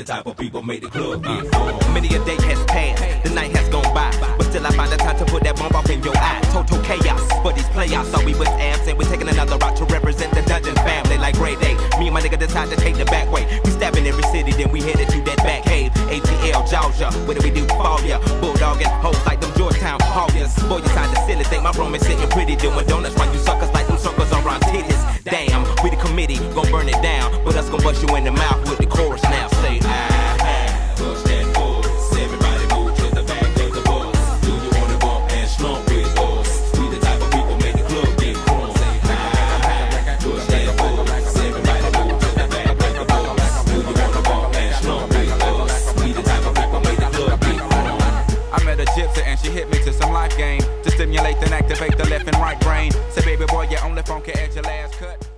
the type of people make the club get full. Many a day has passed, the night has gone by, but still I find the time to put that bomb off in your eye. Total chaos for these playoffs. Thought we was absent, we're taking another route to represent the Dungeon family like grade A. Me and my nigga decide to take the back way. We stabbing every city, then we headed to that back cave. ATL, Georgia, what do we do for ya? Bulldogging hoes like them Georgetown Hoyas. Boy, you sound silly, think my room is sitting pretty, doing donuts gypsy and she hit me to some life game to stimulate and activate the left and right brain. Say, baby boy, you only phone can add your last cut.